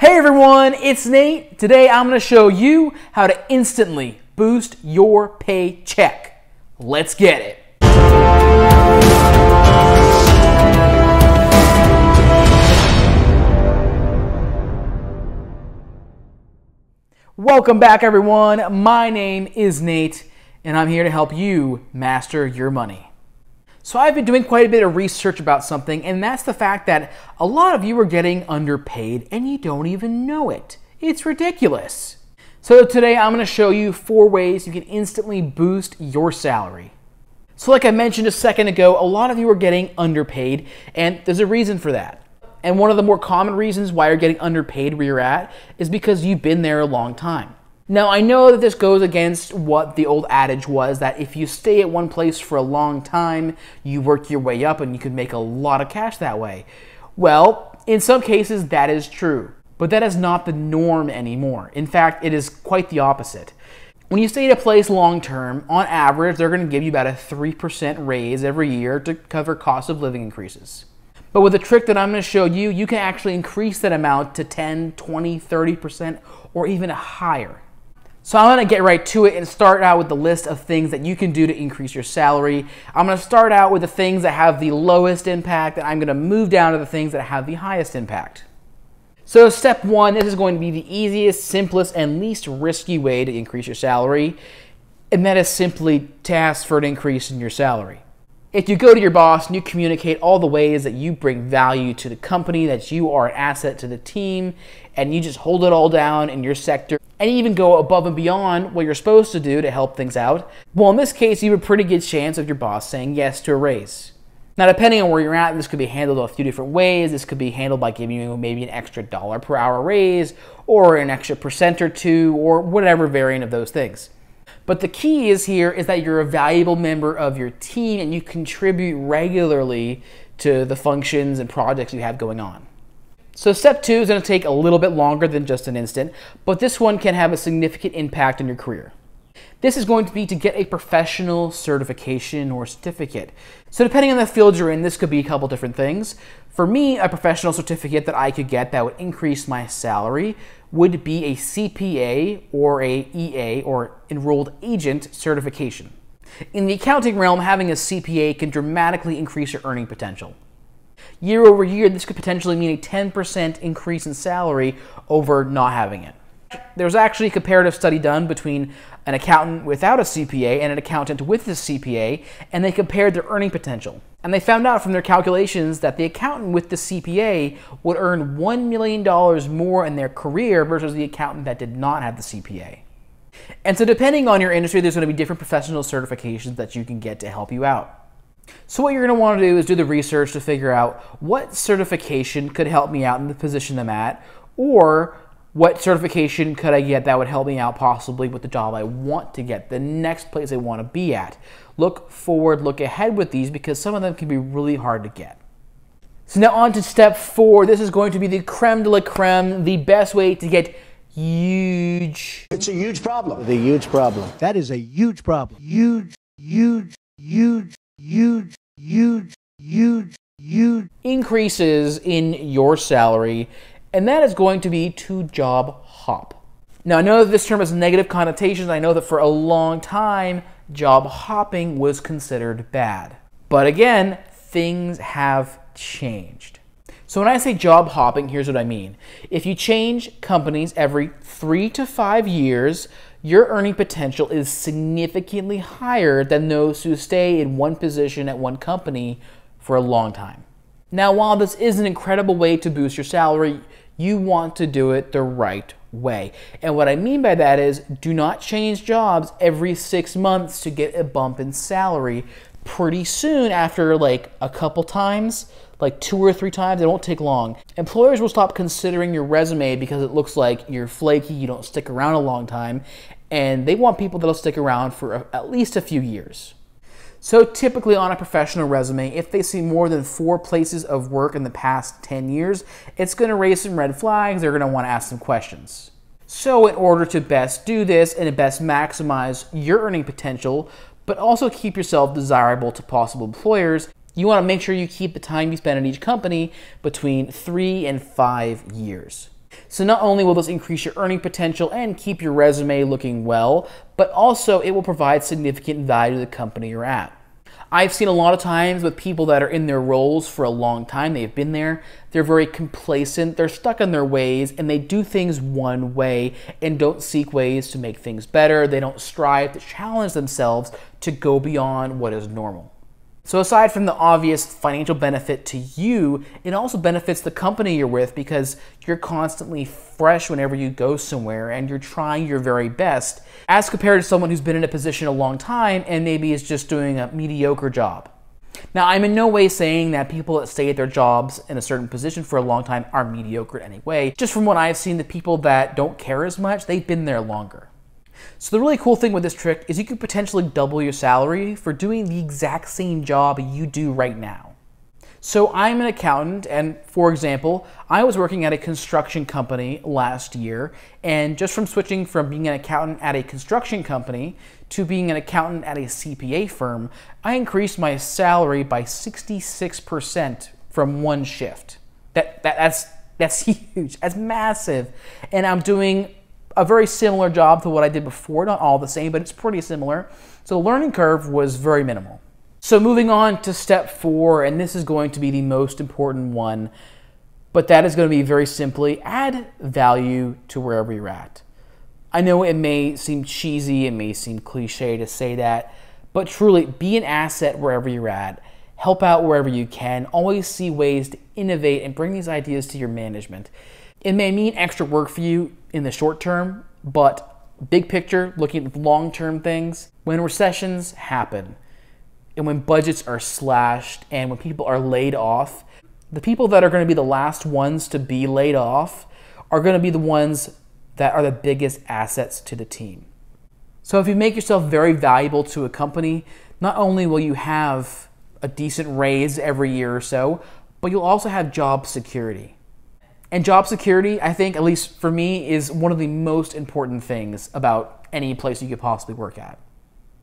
Hey everyone, it's Nate. Today I'm going to show you how to instantly boost your paycheck. Let's get it. Welcome back everyone. My name is Nate and I'm here to help you master your money. So I've been doing quite a bit of research about something, and that's the fact that a lot of you are getting underpaid and you don't even know it. It's ridiculous. So today I'm going to show you four ways you can instantly boost your salary. So like I mentioned a second ago, a lot of you are getting underpaid, and there's a reason for that. And one of the more common reasons why you're getting underpaid where you're at is because you've been there a long time. Now, I know that this goes against what the old adage was that if you stay at one place for a long time, you work your way up and you can make a lot of cash that way. Well, in some cases, that is true, but that is not the norm anymore. In fact, it is quite the opposite. When you stay at a place long term, on average, they're going to give you about a 3% raise every year to cover cost of living increases. But with the trick that I'm going to show you, you can actually increase that amount to 10, 20, 30%, or even higher. So I'm to get right to it and start out with the list of things that you can do to increase your salary. I'm to start out with the things that have the lowest impact, and I'm to move down to the things that have the highest impact. So step one, this is going to be the easiest, simplest, and least risky way to increase your salary, and that is simply to ask for an increase in your salary. If you go to your boss and you communicate all the ways that you bring value to the company, that you are an asset to the team, and you just hold it all down in your sector, and even go above and beyond what you're supposed to do to help things out, well, in this case, you have a pretty good chance of your boss saying yes to a raise. Now, depending on where you're at, this could be handled a few different ways. This could be handled by giving you maybe an extra dollar per hour raise, or an extra percent or two, or whatever variant of those things. But the key is here is that you're a valuable member of your team and you contribute regularly to the functions and projects you have going on. So step two is going to take a little bit longer than just an instant, but this one can have a significant impact on your career. This is going to be to get a professional certification or certificate. So depending on the field you're in, this could be a couple different things. For me, a professional certificate that I could get that would increase my salary would be a CPA or a EA or enrolled agent certification. In the accounting realm, having a CPA can dramatically increase your earning potential. Year over year, this could potentially mean a 10% increase in salary over not having it. There was actually a comparative study done between an accountant without a CPA and an accountant with a CPA, and they compared their earning potential. And they found out from their calculations that the accountant with the CPA would earn $1 million more in their career versus the accountant that did not have the CPA. And so, depending on your industry, there's going to be different professional certifications that you can get to help you out. So what you're going to want to do is do the research to figure out what certification could help me out in the position I'm at, or what certification could I get that would help me out possibly with the job I want to get, the next place I want to be at. Look forward, look ahead with these because some of them can be really hard to get. So now on to step four. This is going to be the creme de la creme, the best way to get huge. It's a huge problem. The huge problem. That is a huge problem. Huge, huge, huge huge, huge, huge, huge increases in your salary, and that is going to be to job hop. Now, I know that this term has negative connotations. I know that for a long time, job hopping was considered bad. But again, things have changed. So when I say job hopping, here's what I mean. If you change companies every three to five years, your earning potential is significantly higher than those who stay in one position at one company for a long time. Now, while this is an incredible way to boost your salary, you want to do it the right way. And what I mean by that is do not change jobs every six months to get a bump in salary. Pretty soon, after like a couple times, like two or three times, it won't take long. Employers will stop considering your resume because it looks like you're flaky, you don't stick around a long time, and they want people that'll stick around for at least a few years. So typically on a professional resume, if they see more than four places of work in the past 10 years, it's going to raise some red flags. They're going to want to ask some questions. So in order to best do this and to best maximize your earning potential, but also keep yourself desirable to possible employers, you want to make sure you keep the time you spend at each company between three and five years. So not only will this increase your earning potential and keep your resume looking well, but also it will provide significant value to the company you're at. I've seen a lot of times with people that are in their roles for a long time, they've been there, they're very complacent, they're stuck in their ways, and they do things one way and don't seek ways to make things better. They don't strive to challenge themselves to go beyond what is normal. So, aside from the obvious financial benefit to you, it also benefits the company you're with because you're constantly fresh whenever you go somewhere and you're trying your very best, as compared to someone who's been in a position a long time and maybe is just doing a mediocre job. Now, I'm in no way saying that people that stay at their jobs in a certain position for a long time are mediocre anyway. Just from what I've seen, the people that don't care as much, they've been there longer. So the really cool thing with this trick is you could potentially double your salary for doing the exact same job you do right now. So I'm an accountant, and for example, I was working at a construction company last year, and just from switching from being an accountant at a construction company to being an accountant at a CPA firm, I increased my salary by 66% from one shift. That, that that's that's huge. That's massive. And I'm doing a very similar job to what I did before, not all the same, but it's pretty similar. So the learning curve was very minimal. So moving on to step four, and this is going to be the most important one, but that is going to be very simply add value to wherever you're at. I know it may seem cheesy, it may seem cliche to say that, but truly be an asset wherever you're at. Help out wherever you can. Always see ways to innovate and bring these ideas to your management. It may mean extra work for you in the short term, but big picture, looking at long term things, when recessions happen and when budgets are slashed and when people are laid off, the people that are going to be the last ones to be laid off are going to be the ones that are the biggest assets to the team. So if you make yourself very valuable to a company, not only will you have a decent raise every year or so, but you'll also have job security. And job security, I think, at least for me, is one of the most important things about any place you could possibly work at.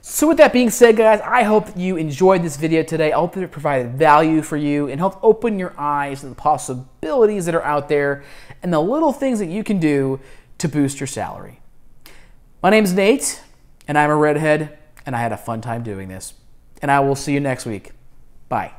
So with that being said, guys, I hope you enjoyed this video today. I hope it provided value for you and helped open your eyes to the possibilities that are out there and the little things that you can do to boost your salary. My name is Nate, and I'm a redhead, and I had a fun time doing this. And I will see you next week. Bye.